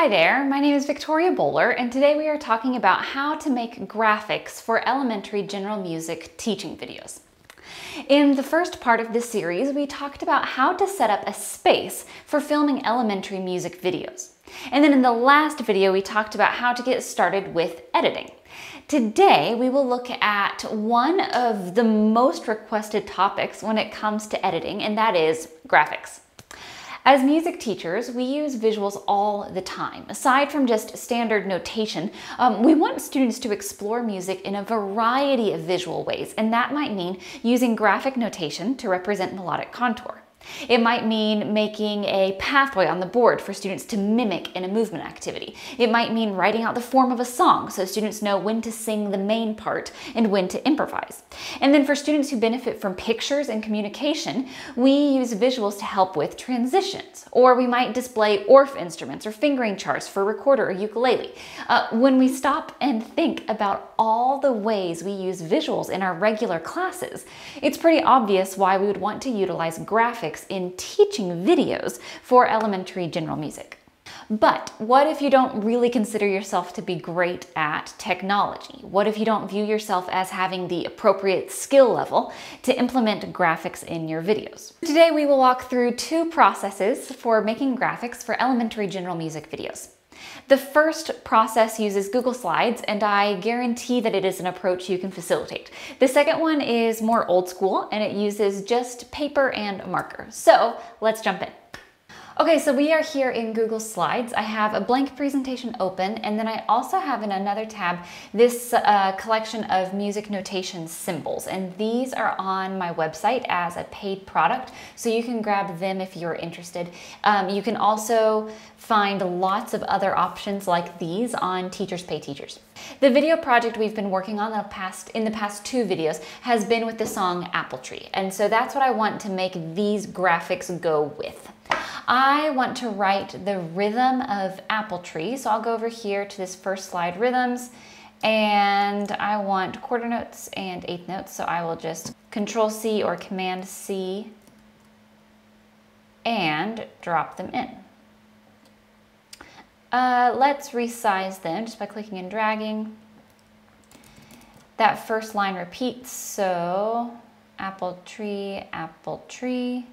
Hi there, my name is Victoria Boler and today we are talking about how to make graphics for elementary general music teaching videos. In the first part of this series, we talked about how to set up a space for filming elementary music videos. And then in the last video, we talked about how to get started with editing. Today, we will look at one of the most requested topics when it comes to editing, and that is graphics. As music teachers, we use visuals all the time. Aside from just standard notation, um, we want students to explore music in a variety of visual ways, and that might mean using graphic notation to represent melodic contour. It might mean making a pathway on the board for students to mimic in a movement activity. It might mean writing out the form of a song so students know when to sing the main part and when to improvise. And then for students who benefit from pictures and communication, we use visuals to help with transitions. Or we might display Orff instruments or fingering charts for recorder or ukulele. Uh, when we stop and think about all the ways we use visuals in our regular classes, it's pretty obvious why we would want to utilize graphics in teaching videos for elementary general music. But what if you don't really consider yourself to be great at technology? What if you don't view yourself as having the appropriate skill level to implement graphics in your videos? Today we will walk through two processes for making graphics for elementary general music videos. The first process uses Google Slides, and I guarantee that it is an approach you can facilitate. The second one is more old school, and it uses just paper and marker. So let's jump in. Okay, so we are here in Google Slides. I have a blank presentation open, and then I also have in another tab this uh, collection of music notation symbols, and these are on my website as a paid product, so you can grab them if you're interested. Um, you can also find lots of other options like these on Teachers Pay Teachers. The video project we've been working on the past, in the past two videos has been with the song Apple Tree, and so that's what I want to make these graphics go with. I want to write the rhythm of apple tree. So I'll go over here to this first slide, rhythms, and I want quarter notes and eighth notes. So I will just control C or command C and drop them in. Uh, let's resize them just by clicking and dragging. That first line repeats, so apple tree, apple tree.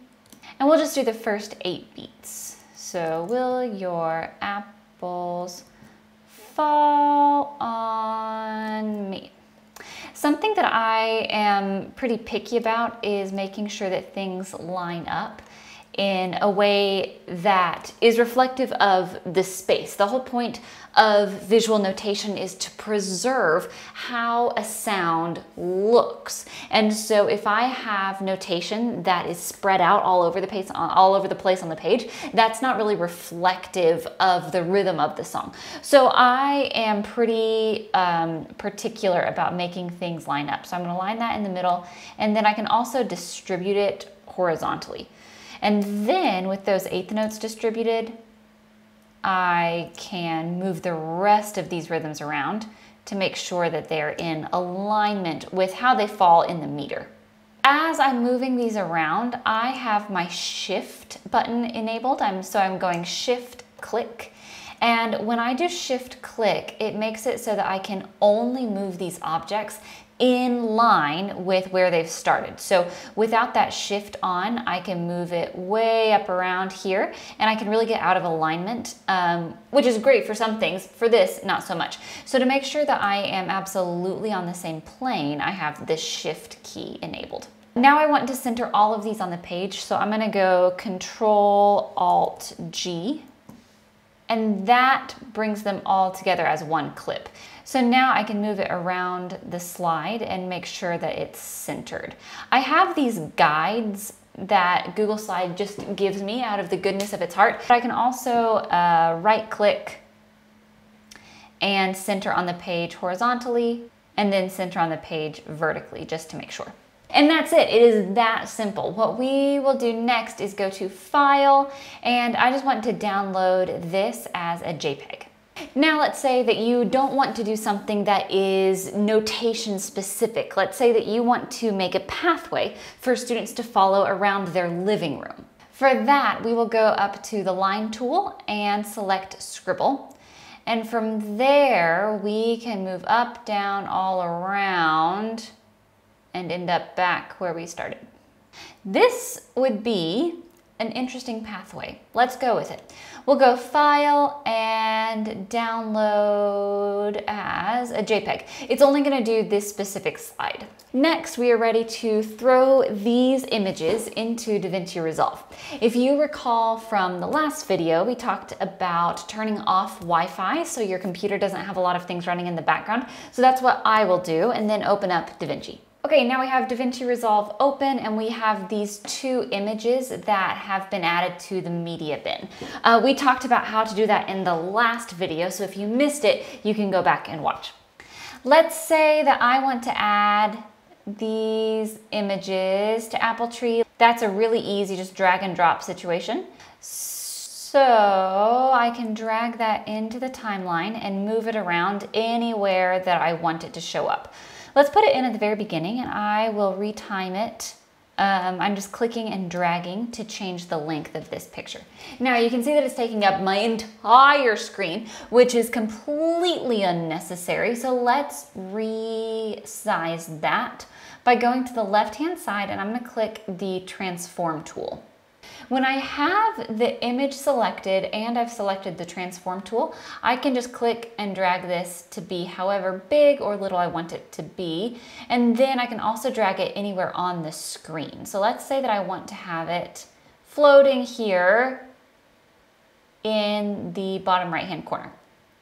And we'll just do the first eight beats. So will your apples fall on me? Something that I am pretty picky about is making sure that things line up in a way that is reflective of the space. The whole point of visual notation is to preserve how a sound looks. And so if I have notation that is spread out all over the place, all over the place on the page, that's not really reflective of the rhythm of the song. So I am pretty um, particular about making things line up. So I'm gonna line that in the middle and then I can also distribute it horizontally. And then with those eighth notes distributed, I can move the rest of these rhythms around to make sure that they're in alignment with how they fall in the meter. As I'm moving these around, I have my shift button enabled. I'm, so I'm going shift click. And when I do shift click, it makes it so that I can only move these objects in line with where they've started. So without that shift on, I can move it way up around here and I can really get out of alignment, um, which is great for some things. For this, not so much. So to make sure that I am absolutely on the same plane, I have this shift key enabled. Now I want to center all of these on the page, so I'm gonna go Control Alt G, and that brings them all together as one clip. So now I can move it around the slide and make sure that it's centered. I have these guides that Google Slide just gives me out of the goodness of its heart. But I can also uh, right click and center on the page horizontally and then center on the page vertically just to make sure. And that's it, it is that simple. What we will do next is go to File, and I just want to download this as a JPEG. Now let's say that you don't want to do something that is notation specific. Let's say that you want to make a pathway for students to follow around their living room. For that, we will go up to the line tool and select scribble. And from there, we can move up, down, all around and end up back where we started. This would be an interesting pathway. Let's go with it. We'll go File and Download as a JPEG. It's only going to do this specific slide. Next, we are ready to throw these images into DaVinci Resolve. If you recall from the last video, we talked about turning off Wi-Fi so your computer doesn't have a lot of things running in the background. So that's what I will do and then open up DaVinci. Okay, now we have DaVinci Resolve open and we have these two images that have been added to the media bin. Uh, we talked about how to do that in the last video, so if you missed it, you can go back and watch. Let's say that I want to add these images to Apple Tree. That's a really easy, just drag and drop situation. So I can drag that into the timeline and move it around anywhere that I want it to show up. Let's put it in at the very beginning and I will retime it. Um, I'm just clicking and dragging to change the length of this picture. Now you can see that it's taking up my entire screen, which is completely unnecessary. So let's resize that by going to the left-hand side and I'm gonna click the transform tool. When I have the image selected and I've selected the transform tool, I can just click and drag this to be however big or little I want it to be. And then I can also drag it anywhere on the screen. So let's say that I want to have it floating here in the bottom right hand corner.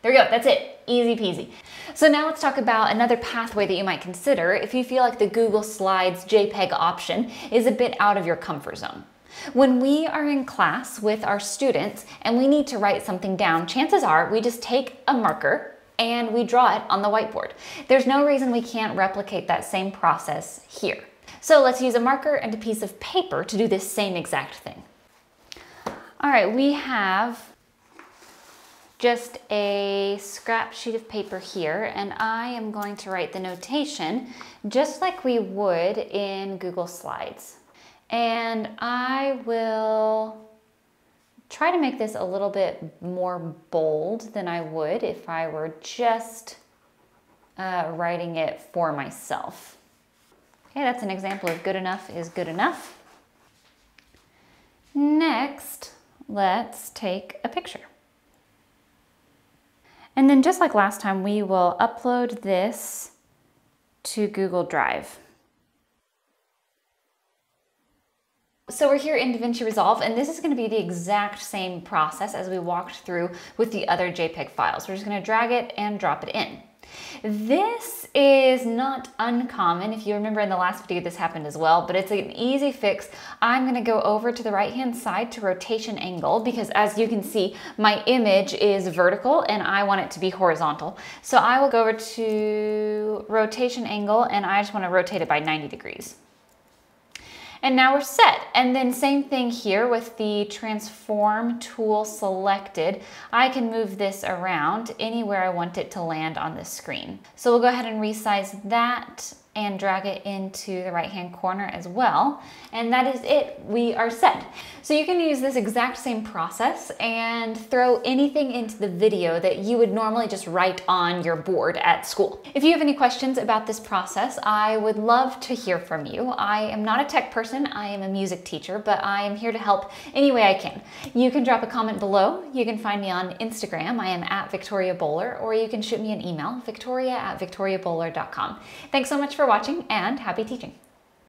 There we go, that's it, easy peasy. So now let's talk about another pathway that you might consider if you feel like the Google Slides JPEG option is a bit out of your comfort zone. When we are in class with our students and we need to write something down, chances are we just take a marker and we draw it on the whiteboard. There's no reason we can't replicate that same process here. So let's use a marker and a piece of paper to do this same exact thing. All right, we have just a scrap sheet of paper here and I am going to write the notation just like we would in Google Slides. And I will try to make this a little bit more bold than I would if I were just uh, writing it for myself. Okay, that's an example of good enough is good enough. Next, let's take a picture. And then just like last time, we will upload this to Google Drive. So we're here in DaVinci Resolve, and this is gonna be the exact same process as we walked through with the other JPEG files. We're just gonna drag it and drop it in. This is not uncommon. If you remember in the last video, this happened as well, but it's an easy fix. I'm gonna go over to the right-hand side to rotation angle because as you can see, my image is vertical and I want it to be horizontal. So I will go over to rotation angle and I just wanna rotate it by 90 degrees. And now we're set. And then same thing here with the transform tool selected. I can move this around anywhere I want it to land on the screen. So we'll go ahead and resize that and drag it into the right hand corner as well. And that is it, we are set. So you can use this exact same process and throw anything into the video that you would normally just write on your board at school. If you have any questions about this process, I would love to hear from you. I am not a tech person, I am a music teacher, but I am here to help any way I can. You can drop a comment below. You can find me on Instagram, I am at Victoria Boler, or you can shoot me an email, victoria at victoriaboler.com. Thanks so much for watching and happy teaching.